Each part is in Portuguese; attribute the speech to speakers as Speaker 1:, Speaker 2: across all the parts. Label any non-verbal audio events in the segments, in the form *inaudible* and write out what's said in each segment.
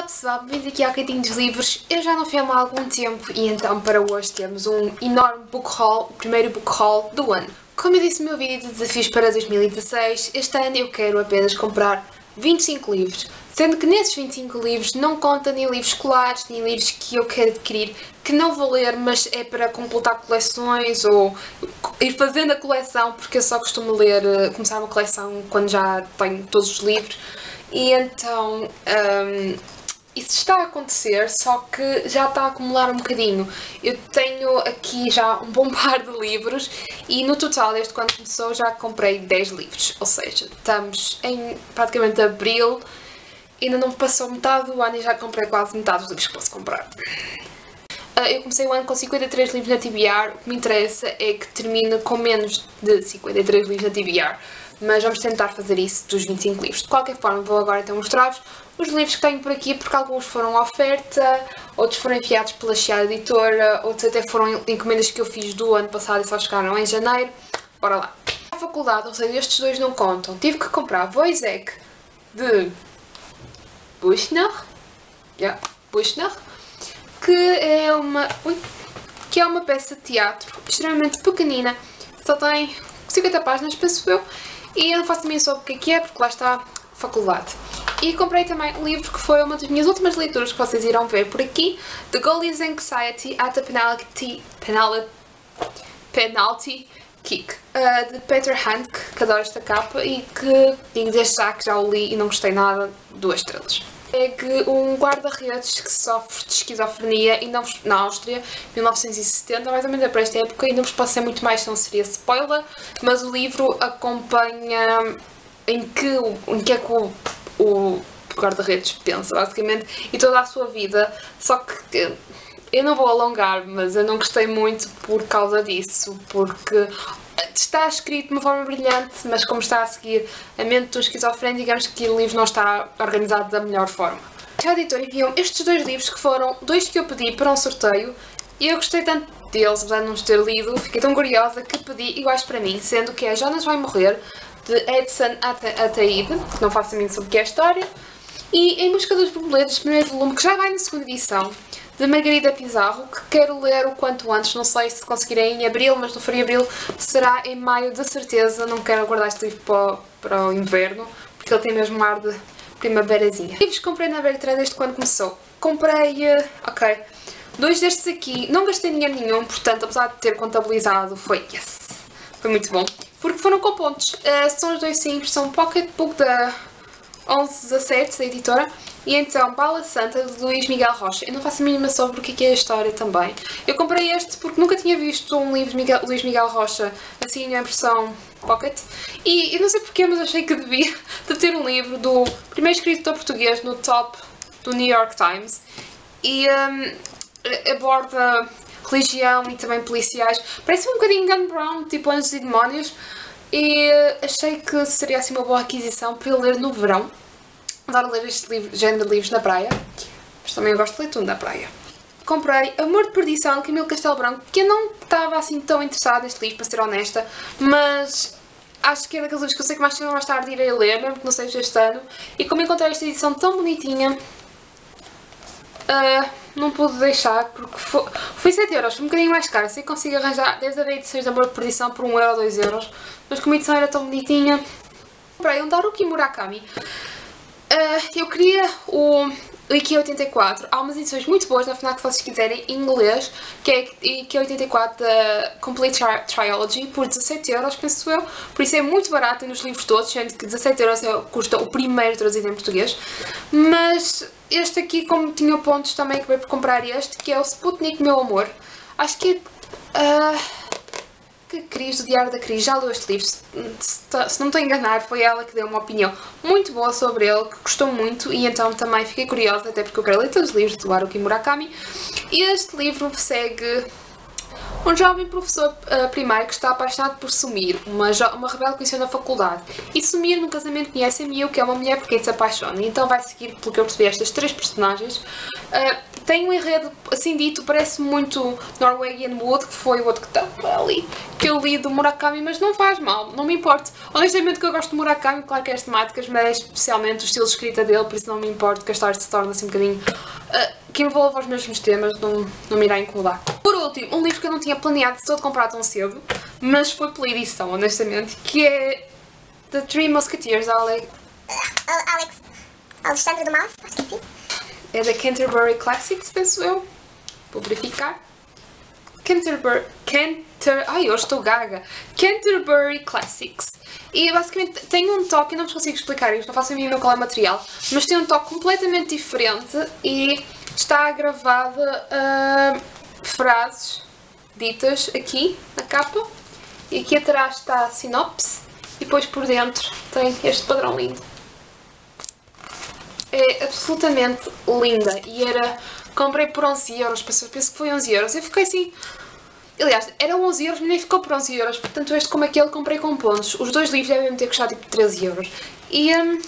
Speaker 1: Olá pessoal, bem-vindos aqui ao Cantinho dos Livros. Eu já não filmo há algum tempo e então para hoje temos um enorme book haul, o primeiro book haul do ano. Como eu disse no meu vídeo de desafios para 2016, este ano eu quero apenas comprar 25 livros, sendo que nesses 25 livros não conta nem livros escolares, nem livros que eu quero adquirir, que não vou ler, mas é para completar coleções ou ir fazendo a coleção, porque eu só costumo ler, eh, começar uma coleção quando já tenho todos os livros. E então, um, isso está a acontecer, só que já está a acumular um bocadinho. Eu tenho aqui já um bom *laughs* par de livros e no total, desde quando começou, já comprei 10 livros. Ou seja, estamos em praticamente abril, ainda não passou metade do ano e já comprei quase metade dos livros que posso comprar. Ah, eu comecei o ano com 53 livros na TBR, o que me interessa é que termine com menos de 53 livros na TBR mas vamos tentar fazer isso dos 25 livros. De qualquer forma, vou agora então mostrar-vos os livros que tenho por aqui, porque alguns foram oferta, outros foram enviados pela Chiada Editora, outros até foram encomendas que eu fiz do ano passado e só chegaram em janeiro. Bora lá. A faculdade, ou seja, estes dois não contam. Tive que comprar Voisek de Buchner, yeah, Buchner, que é uma, ui, que é uma peça de teatro extremamente pequenina, só tem 50 páginas, penso eu, e eu não faço também sobre o que é que porque lá está faculdade. E comprei também um livro que foi uma das minhas últimas leituras que vocês irão ver por aqui, The Goalie's Anxiety at a Penalty, penalty, penalty Kick, uh, de Peter Handke, que adoro esta capa e que digo desde já que já o li e não gostei nada, duas estrelas. É que um guarda-redes que sofre de esquizofrenia e na Áustria, 1970, mais ou menos é para esta época, e não vos posso ser muito mais, não seria spoiler, mas o livro acompanha em que, em que é que o, o guarda-redes pensa, basicamente, e toda a sua vida, só que eu não vou alongar, mas eu não gostei muito por causa disso, porque está escrito de uma forma brilhante, mas como está a seguir a mente do esquizofrénico, digamos que o livro não está organizado da melhor forma. A editora enviou estes dois livros, que foram dois que eu pedi para um sorteio, e eu gostei tanto deles, apesar de não os ter lido, fiquei tão curiosa que pedi iguais para mim, sendo que é Jonas Vai Morrer, de Edson Ataíde, que não faço a mim sobre o que é a história, e Em Busca dos Borboletas, primeiro volume, que já vai na segunda edição, de Margarida Pizarro, que quero ler o quanto antes, não sei se conseguirei em abril, mas no Frio Abril será em maio de certeza, não quero guardar este livro para, o inverno, porque ele tem mesmo ar de primaverazinha. Livros que comprei na Bertrand desde quando começou. Comprei, uh, ok, dois destes aqui, não gastei dinheiro nenhum, portanto, apesar de ter contabilizado, foi yes, foi muito bom, porque foram com pontos. Uh, são os dois simples, são Pocketbook da 1117 da editora e então Bala Santa de Luís Miguel Rocha. Eu não faço a mínima sobre o que é a história também. Eu comprei este porque nunca tinha visto um livro de Miguel, Luís Miguel Rocha assim em versão pocket e eu não sei porquê, mas achei que devia *laughs* de ter um livro do primeiro escritor português no top do New York Times e um, aborda religião e também policiais. Parece um bocadinho Gun Brown, tipo Anjos e Demónios e achei que seria assim uma boa aquisição para eu ler no verão. Adoro ler este livro, género de livros na praia, mas também gosto de ler tudo na praia. Comprei Amor de Perdição de Camilo Castelo Branco, que eu não estava assim tão interessada neste livro, para ser honesta, mas acho que é daqueles livros que eu sei que mais mais tarde irei ler, mesmo que não seja este ano. E como encontrei esta edição tão bonitinha, uh, não pude deixar, porque foi, foi 7 euros, foi um bocadinho mais caro. Sei que consigo arranjar, deve haver edições de Amor de Perdição por 1 euro ou 2 euros, mas como a edição era tão bonitinha, comprei um Daruki Murakami. Uh, eu queria o, o IKEA 84. Há umas edições muito boas na FNAC se vocês quiserem em inglês, que é IKEA 84 da Complete Trilogy por 17 euros, penso eu. Por isso é muito barato nos livros todos, sendo que 17 euros é, custa o primeiro trazido em português. Mas este aqui, como tinha pontos, também acabei por comprar este, que é o Sputnik Meu Amor. Acho que é... Uh, que Cris, do Diário da Cris, já leu este livro, se, se não me estou a enganar, foi ela que deu uma opinião muito boa sobre ele, que gostou muito, e então também fiquei curiosa, até porque eu quero ler todos os livros do Haruki Murakami, e este livro segue um jovem professor uh, primário que está apaixonado por Sumir, uma, uma rebelde que conheceu na faculdade. E Sumir, no casamento, conhece a Miu, que é uma mulher por quem se apaixona. E então vai seguir, pelo que eu percebi, estas três personagens. Uh, tem um enredo assim dito, parece muito Norwegian Wood, que foi o outro que está ali, que eu li do Murakami, mas não faz mal, não me importa. Honestamente que eu gosto de Murakami, claro que é as temáticas, mas especialmente o estilo de escrita dele, por isso não me importa que a história se torne assim um bocadinho uh, que envolva os mesmos temas, não, não me irá incomodar. Por último, um livro que eu não tinha planeado de todo comprar tão cedo, mas foi pela edição, honestamente, que é The Three Musketeers, Ale...
Speaker 2: Alex Alexandre Dumas, acho que sim.
Speaker 1: É da Canterbury Classics, penso eu. Vou verificar. Canterbury. Canter. Ai, eu estou gaga. Canterbury Classics. E basicamente tem um toque, não vos consigo explicar isto, não faço a mínima qual é o material, mas tem um toque completamente diferente e está gravada uh, frases ditas aqui na capa. E aqui atrás está a sinopse e depois por dentro tem este padrão lindo é absolutamente linda e era. Comprei por 11 euros, penso que foi 11 euros. Eu fiquei assim. Aliás, eram 11 euros, mas nem ficou por 11 euros. Portanto, este como aquele comprei com pontos. Os dois livros devem ter custado tipo 13 euros. E. Um,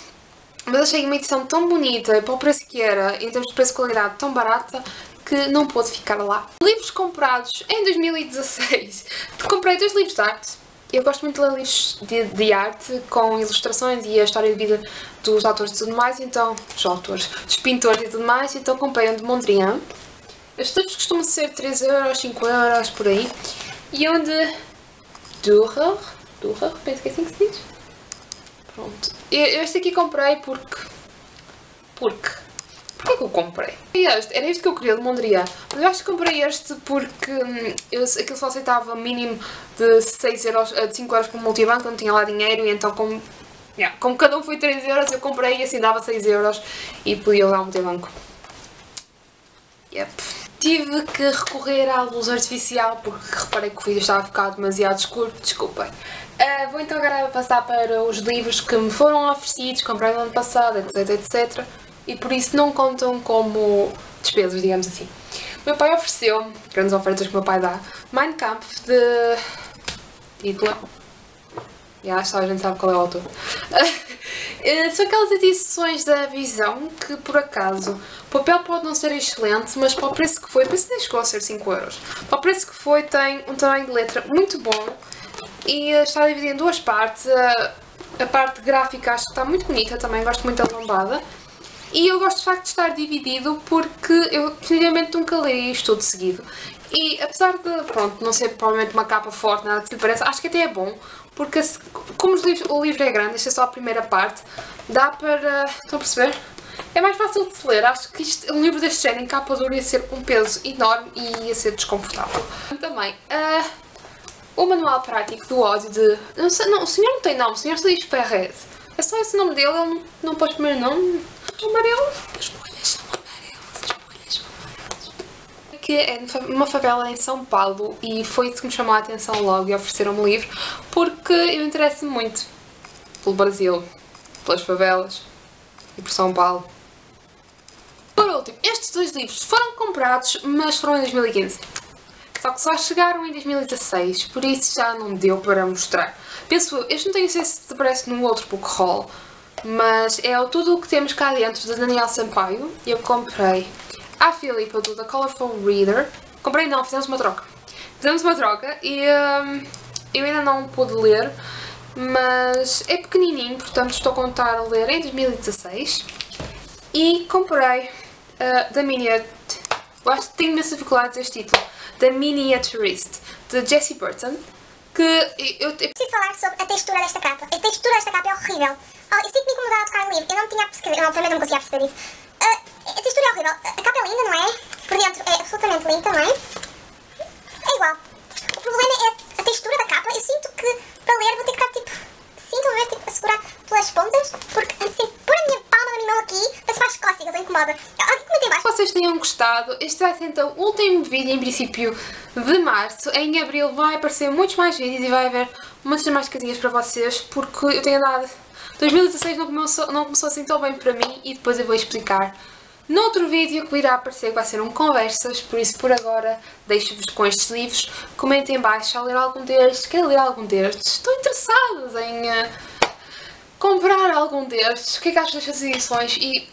Speaker 1: mas achei uma edição tão bonita, para o preço que era, em termos de preço e qualidade, tão barata, que não pôde ficar lá. Livros comprados em 2016. Comprei dois livros de arte eu gosto muito de ler livros de, de, arte com ilustrações e a história de vida dos autores e tudo mais, então, dos autores, dos pintores e tudo mais, então comprei um de Mondrian. Estes livros costumam ser 3 euros, 5 euros, por aí. E um de Dürer, penso que é assim que se diz. Pronto. Eu, este aqui comprei porque... Porque Comprei? Este, era este que eu queria, de Mondrian. Mas eu acho que comprei este porque hum, aquilo só aceitava mínimo de 6 euros, eh, de 5 euros para o multibanco, não tinha lá dinheiro e então como, yeah, como cada um foi 3 euros eu comprei e assim dava 6 euros e podia usar o multibanco. Yep. Tive que recorrer à luz artificial porque reparei que o vídeo estava a ficar demasiado escuro, desculpem. Uh, vou então agora passar para os livros que me foram oferecidos, comprei no ano passado, etc, etc e por isso não contam como despesas, digamos assim. O meu pai ofereceu, grandes ofertas que o meu pai dá, Mein Kampf de Hitler. Já, yeah, a gente sabe qual é o autor. *laughs* Eh, são aquelas edições da Visão que, por acaso, o papel pode não ser excelente, mas para o preço que foi, penso que chegou a ser 5 euros. Para o preço que foi, tem um tamanho de letra muito bom e está dividido em duas partes. A parte gráfica acho que está muito bonita também, gosto muito da lombada. E eu gosto de facto de estar dividido porque eu definitivamente nunca leio isto tudo seguido. E apesar de, pronto, não ser provavelmente uma capa forte, nada que se lhe pareça, acho que até é bom, porque como o livro é grande, esta é só a primeira parte, dá para. Estão a perceber? É mais fácil de se ler. Acho que isto, um livro deste género em capa dura ia ser um peso enorme e ia ser desconfortável. Também, uh, o Manual Prático do Ódio de. Não, sei, não, o senhor não tem nome, o senhor Luís Perez. É só esse nome dele, ele não, não pôs primeiro nome amarelo. As bolhas são amarelas, as bolhas são amarelas. Que é uma favela em São Paulo e foi isso que me chamou a atenção logo e ofereceram-me o livro porque eu interesso-me muito pelo Brasil, pelas favelas e por São Paulo. Por último, estes dois livros foram comprados, mas foram em 2015. Só que só chegaram em 2016, por isso já não deu para mostrar. Penso, este não tenho certeza se aparece num outro book haul, mas é tudo o que temos cá dentro de Daniel Sampaio. Eu comprei a Filipa do The Colorful Reader. Comprei não, fizemos uma troca. Fizemos uma troca e um, eu ainda não pude ler, mas é pequenininho, portanto estou a contar a ler em 2016. E comprei uh, The Miniature... Eu acho que tenho imensas dificuldades este título. The Miniaturist, de Jessie Burton. Que eu, eu...
Speaker 2: Preciso falar sobre a textura desta capa. A textura desta capa é horrível. Oh, eu sinto-me incomodada a tocar no livro. Eu não tinha percebido, eu obviamente não conseguia perceber isso. Uh, a textura é horrível. A capa é linda, não é? Por dentro é absolutamente linda também. É igual. O problema é a textura da capa. Eu sinto que para ler vou ter que estar tipo. Sinto a ver, tipo, a segurar pelas pontas. Porque antes de pôr a minha palma da minha mão aqui, para se faz cócegas, incomoda. Alguém comenta em baixo.
Speaker 1: Vocês tenham gostado. Este vai ser então o último vídeo, em princípio, de março. Em abril vai aparecer muitos mais vídeos e vai haver muitas mais casinhas para vocês. Porque eu tenho andado 2016 não começou, não começou assim tão bem para mim e depois eu vou explicar noutro vídeo que irá aparecer, que vai ser um conversas, por isso por agora deixo-vos com estes livros. Comentem em baixo a ler algum destes, querem ler algum destes, estou interessados em uh, comprar algum destes, o que é que acham destas edições e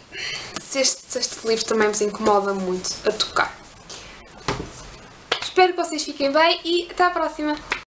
Speaker 1: se este, se este livro também vos incomoda muito a tocar. Espero que vocês fiquem bem e até à próxima!